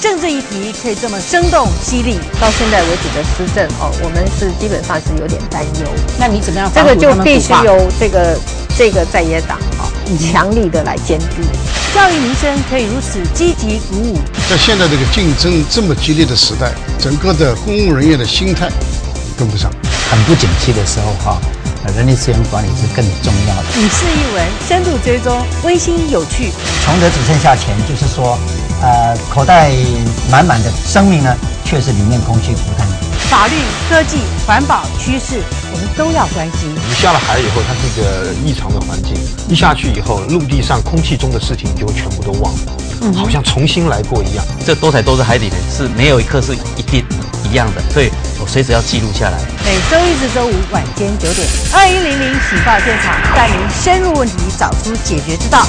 政治议题可以这么生动犀利，到现在为止的施政哦，我们是基本上是有点担忧。那你怎么样？这个就必须由这个这个在野党啊，强力的来监督。教育民生可以如此积极鼓舞，在现在这个竞争这么激烈的时代，整个的公务人员的心态跟不上，很不景气的时候哈，人力资源管理是更重要的。以事一文，深度追踪，温馨有趣。穷得只剩下钱，就是说，呃，口袋满满的生命呢，却是里面空虚不堪。法律、科技、环保趋势，我们都要关心。你下了海以后，它是一个异常的环境，一下去以后，陆地上、空气中的事情你就会全部都忘了，好像重新来过一样。这多彩多姿海底轮是没有一刻是一定一样的，所以我随时要记录下来。每周一至周五晚间九点，二一零零喜报现场带您深入问题，找出解决之道。